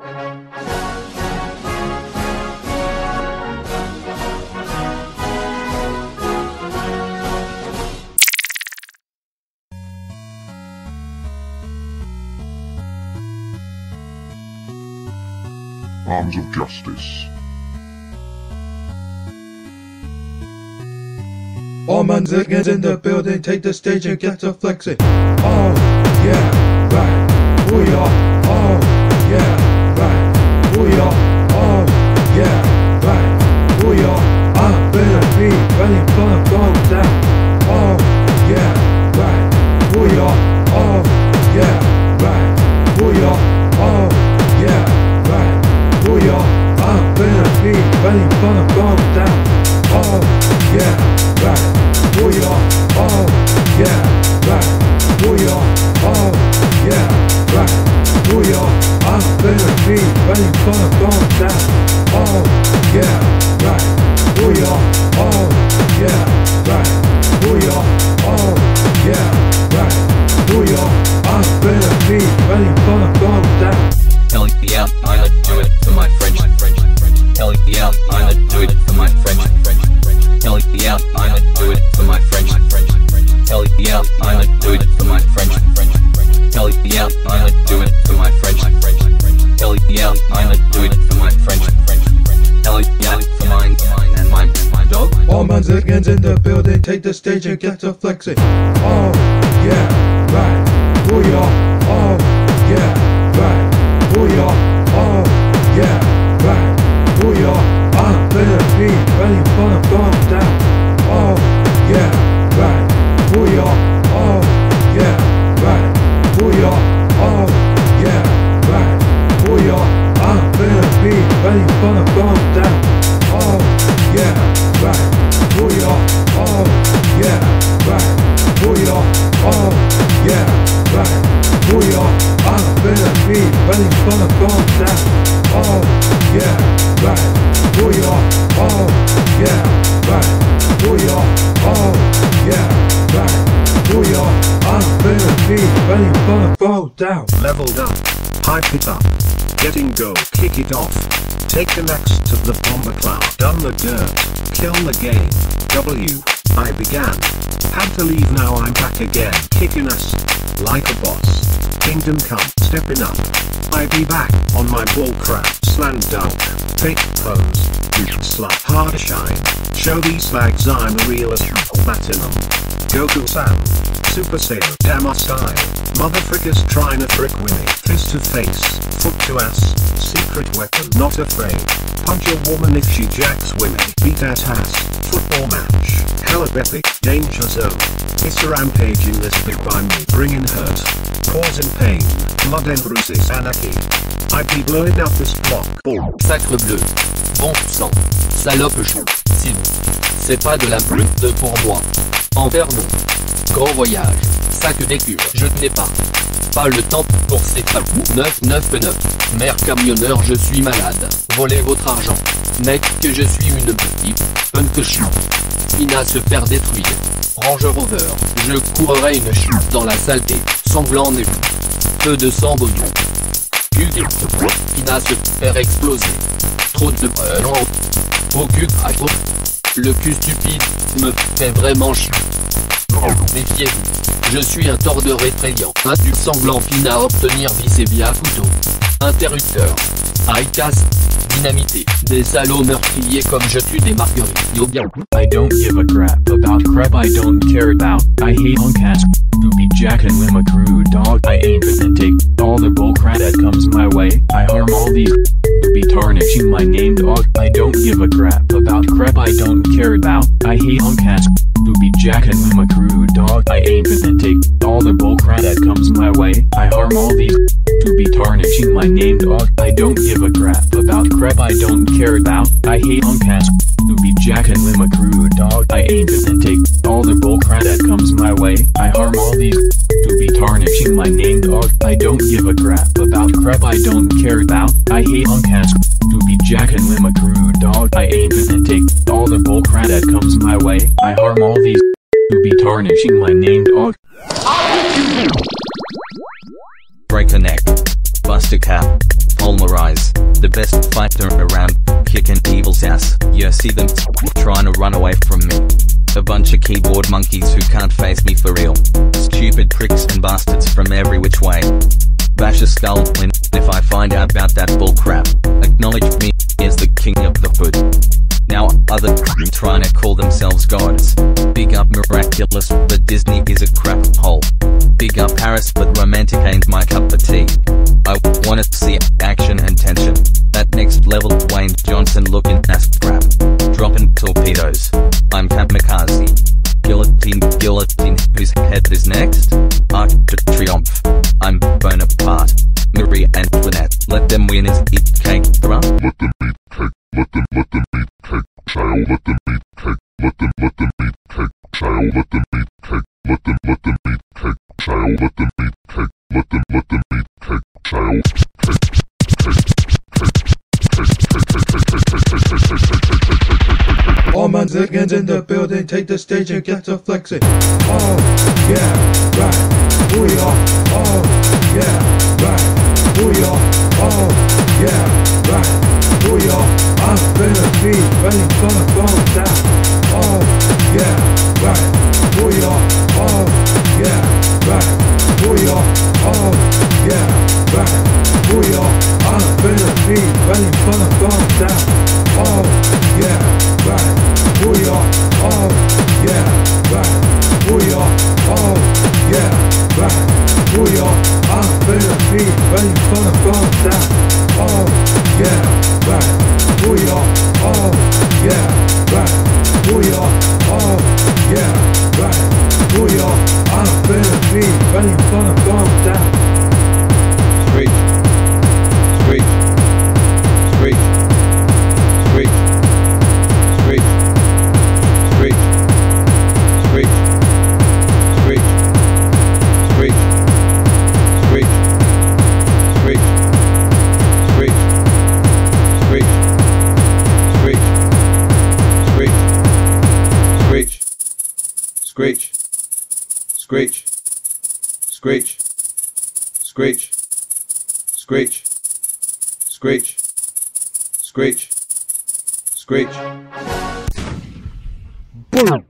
Arms of Justice. All my niggas in the building, take the stage and get to flexing. Oh, yeah, right. Booyah. Oh, for the go down. Oh, yeah, right. Booyah. Oh, yeah, right. Booyah. Oh, yeah, right. Booyah. I'm gonna be ready for the go down. Oh, yeah, right. Booyah. Oh, yeah, right. Booyah. Oh, yeah, right. Booyah. I'm gonna be ready for the go down. Hell yeah, I'ma Yeah, I'ma do it for my French. Hell yeah, I'ma do it for my French. Hell yeah, I'ma do it for my French. Hell yeah, for mine, mine and my dog. All my niggas in the building, take the stage and get to flexing. Oh, yeah, yeah, right. Booyah. I'm gonna be ready for the go down. Oh, yeah, right. Booyah. Oh, yeah, right. Booyah. Oh, yeah, right. Booyah. I'm gonna be ready for the go down. Leveled up. Hype it up. Getting go. Kick it off. Take the next to the bombaclaat. Done the dirt. Kill the game. W. I began. Had to leave now I'm back again. Kicking ass. Like a boss. Kingdom come. Stepping up. I be back on my bull crap. Slam dunk. Fake pose. Slut. Hard shine. Show these slags I'm a real as platinum. Goku Sam. Super Saiyan. Damn our style. Motherfrickers trying to trick me. Fist to face. Foot to ass. Secret weapon. Not afraid. Punch a woman if she jacks women. Beat ass ass. Football match. Epic. Danger zone. It's a rampage in this big by me. Bringing hurt. Causing pain. Blood and bruises. Anarchy. I be blowing up this block. Boom. Sacre bleu. Bon sang. Salope chou. Si vous. C'est pas de la de pour moi. Envers non. Grand voyage. Sac d'écure. Je n'ai pas. Pas le temps pour ces papous. 999. Mère camionneur, je suis malade. Volez votre argent. Mec, que je suis une petite. Punk chou. Ina se faire détruire. Range Rover. Je courrai une chute dans la saleté. Sanglant et Peu de sang bouillon. Cul Ina se faire exploser. Trop de peur. Au cul. Le cul stupide me fait vraiment chier. Méfiez-vous. Je suis un tordeur effrayant. Un tube sanglant fin à obtenir vis et via couteau. Interrupteur. Highcast. Dynamité. Des salauds meurtriers comme je tue des marguerites. Yo. I don't give a crap about crap I don't care about. I hate on cast. Booby jack and lim a crew dog. I ain't gonna take all the bull crap that comes my way. I harm all these. Be tarnishing my name dog. I hate on cast. Booby jack and lim crew dog. I ain't take all the bull crap that comes my way. I harm all these. To be tarnishing my name dog. I don't give a crap about crap I don't care about. I hate on cast. Booby jack and lim crew dog. I ain't take all the bull crap that comes my way. I harm all these. To be tarnishing my name dog. I don't give a crap about crap I don't care about. I hate on cast. Booby jack and lim a crew dog. I ain't gonna take all the bull crap that comes my way. I harm all these. To be tarnishing my name dog. Break a neck. Bust a cap. Pulverize. the best fighter around, kicking evil's ass. You see them trying to run away from me. A bunch of keyboard monkeys who can't face me for real. Stupid pricks and bastards from every which way. Bash a skull in if I find out about that bullcrap. Other trying to call themselves gods. Big up miraculous, but Disney is a crap hole. Big up Paris, but romantic ain't my cup of tea. I wanna see action and tension. That next level Wayne Johnson looking ass crap. Dropping torpedoes. I'm kamikaze. Guillotine, guillotine, whose head is next? Arc de Triomphe. I'm Bonaparte. Marie Antoinette. Let them win is eat cake, bruh let them eat cake, let them, let them eat cake, child, let them eat cake, let them, let them eat cake, child, let them eat cake, let them, let them eat cake, child, cake, cake. All my Zigans in the building, take the stage and get to flexing. Oh, yeah, right, we are, oh. back We are on a fantasy Running from the sunset Oh yeah right We are oh yeah right We are oh yeah right We are on a fantasy Running from the sunset Oh yeah right We are oh yeah right We are oh yeah right We are on a fantasy Running from the sunset Screech. Screech. Screech. Screech. Screech. Screech. Screech. Screech. Boom.